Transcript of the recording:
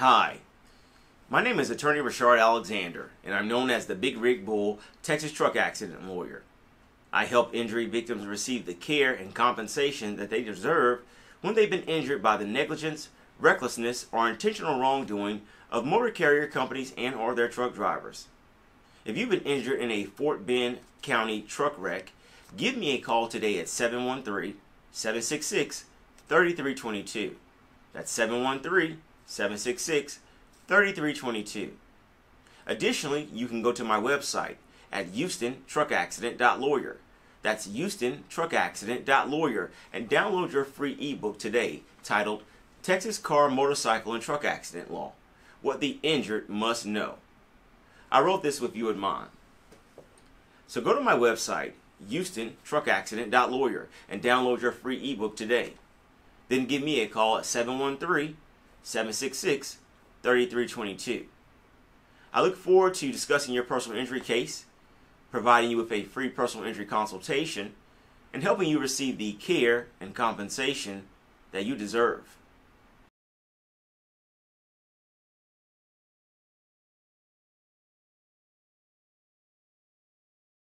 Hi, my name is Attorney Reshard Alexander, and I'm known as the Big Rig Bull Texas Truck Accident Lawyer. I help injury victims receive the care and compensation that they deserve when they've been injured by the negligence, recklessness, or intentional wrongdoing of motor carrier companies and or their truck drivers. If you've been injured in a Fort Bend County truck wreck, give me a call today at 713-766-3322. That's 713-766 3322. Additionally, you can go to my website at HoustonTruckAccident.lawyer. That's HoustonTruckAccident.lawyer and download your free ebook today titled Texas Car, Motorcycle, and Truck Accident Law What the Injured Must Know. I wrote this with you in mind. So go to my website, HoustonTruckAccident.lawyer, and download your free ebook today. Then give me a call at 713 766 3322. I look forward to discussing your personal injury case, providing you with a free personal injury consultation, and helping you receive the care and compensation that you deserve.